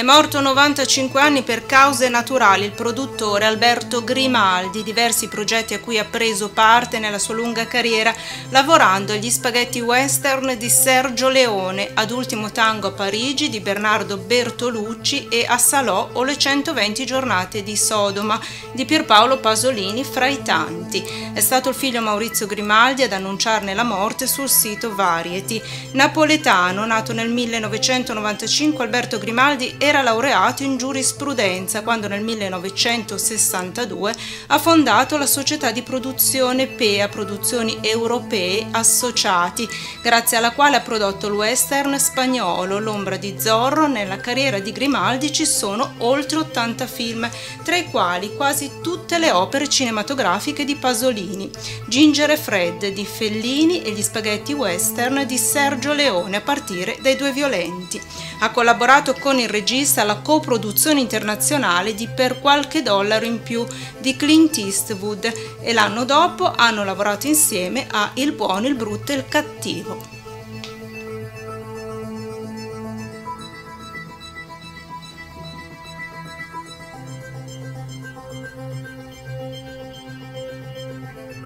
È morto a 95 anni per cause naturali il produttore Alberto Grimaldi, diversi progetti a cui ha preso parte nella sua lunga carriera, lavorando agli spaghetti western di Sergio Leone, ad Ultimo Tango a Parigi di Bernardo Bertolucci e a Salò o le 120 giornate di Sodoma di Pierpaolo Pasolini fra i tanti. È stato il figlio Maurizio Grimaldi ad annunciarne la morte sul sito Variety. Napoletano, nato nel 1995, Alberto Grimaldi era laureato in giurisprudenza quando nel 1962 ha fondato la società di produzione PEA, Produzioni Europee Associati, grazie alla quale ha prodotto il western spagnolo L'ombra di Zorro. Nella carriera di Grimaldi ci sono oltre 80 film, tra i quali quasi tutte le opere cinematografiche di Pasolini, Ginger e Fred di Fellini e gli spaghetti western di Sergio Leone a partire dai Due Violenti. Ha collaborato con il regista alla coproduzione internazionale di Per qualche dollaro in più di Clint Eastwood e l'anno dopo hanno lavorato insieme a Il buono, il brutto e il cattivo.